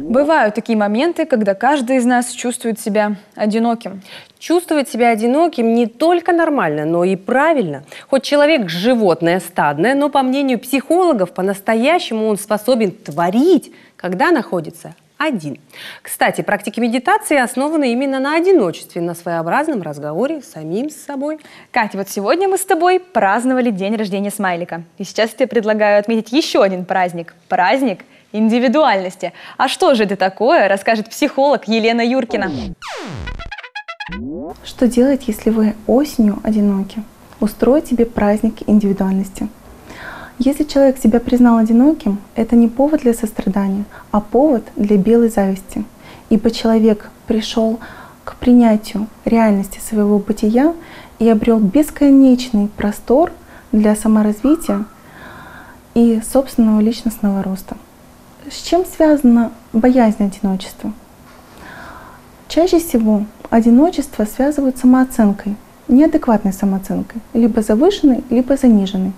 Бывают такие моменты, когда каждый из нас чувствует себя одиноким. Чувствовать себя одиноким не только нормально, но и правильно. Хоть человек животное стадное, но по мнению психологов, по-настоящему он способен творить, когда находится один. Кстати, практики медитации основаны именно на одиночестве, на своеобразном разговоре с самим с собой. Катя, вот сегодня мы с тобой праздновали день рождения Смайлика. И сейчас я тебе предлагаю отметить еще один праздник. Праздник индивидуальности. А что же это такое, расскажет психолог Елена Юркина. Что делать, если вы осенью одиноки? Устроить себе праздник индивидуальности. Если человек себя признал одиноким, это не повод для сострадания, а повод для белой зависти. Ибо человек пришел к принятию реальности своего бытия и обрел бесконечный простор для саморазвития и собственного личностного роста. С чем связана боязнь одиночества? Чаще всего одиночество связывают с самооценкой, неадекватной самооценкой, либо завышенной, либо заниженной.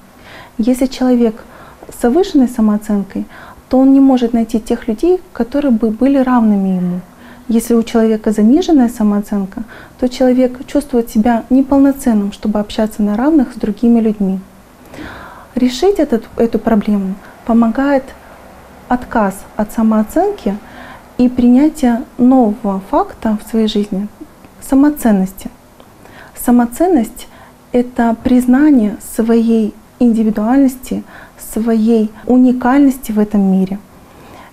Если человек с завышенной самооценкой, то он не может найти тех людей, которые бы были равными ему. Если у человека заниженная самооценка, то человек чувствует себя неполноценным, чтобы общаться на равных с другими людьми. Решить этот, эту проблему помогает отказ от самооценки и принятие нового факта в своей жизни — самоценности. Самоценность — это признание своей индивидуальности, своей уникальности в этом мире.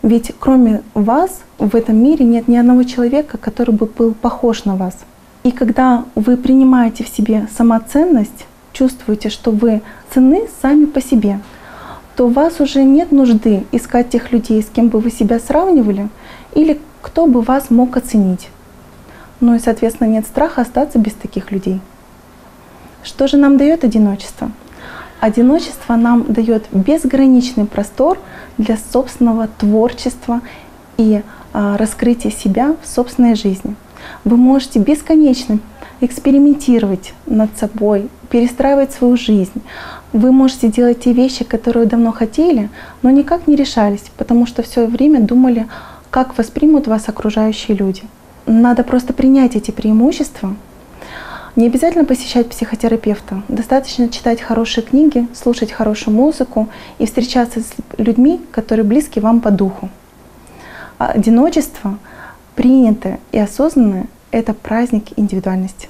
Ведь кроме вас в этом мире нет ни одного человека, который бы был похож на вас. И когда вы принимаете в себе самоценность, чувствуете, что вы ценны сами по себе — то у вас уже нет нужды искать тех людей, с кем бы вы себя сравнивали, или кто бы вас мог оценить. Ну и, соответственно, нет страха остаться без таких людей. Что же нам дает одиночество? Одиночество нам дает безграничный простор для собственного творчества и а, раскрытия себя в собственной жизни. Вы можете бесконечно экспериментировать над собой, перестраивать свою жизнь. Вы можете делать те вещи, которые давно хотели, но никак не решались, потому что все время думали, как воспримут вас окружающие люди. Надо просто принять эти преимущества. Не обязательно посещать психотерапевта. Достаточно читать хорошие книги, слушать хорошую музыку и встречаться с людьми, которые близки вам по духу. Одиночество, принятое и осознанное, это праздник индивидуальности.